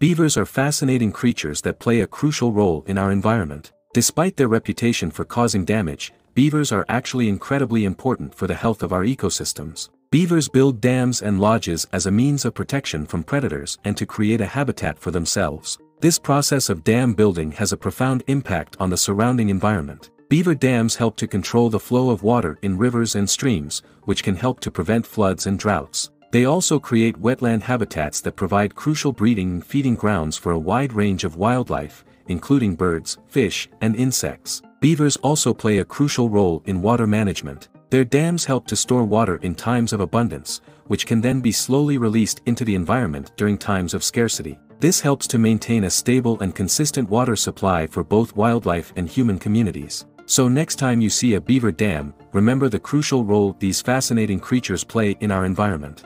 Beavers are fascinating creatures that play a crucial role in our environment. Despite their reputation for causing damage, beavers are actually incredibly important for the health of our ecosystems. Beavers build dams and lodges as a means of protection from predators and to create a habitat for themselves. This process of dam building has a profound impact on the surrounding environment. Beaver dams help to control the flow of water in rivers and streams, which can help to prevent floods and droughts. They also create wetland habitats that provide crucial breeding and feeding grounds for a wide range of wildlife, including birds, fish, and insects. Beavers also play a crucial role in water management. Their dams help to store water in times of abundance, which can then be slowly released into the environment during times of scarcity. This helps to maintain a stable and consistent water supply for both wildlife and human communities. So next time you see a beaver dam, remember the crucial role these fascinating creatures play in our environment.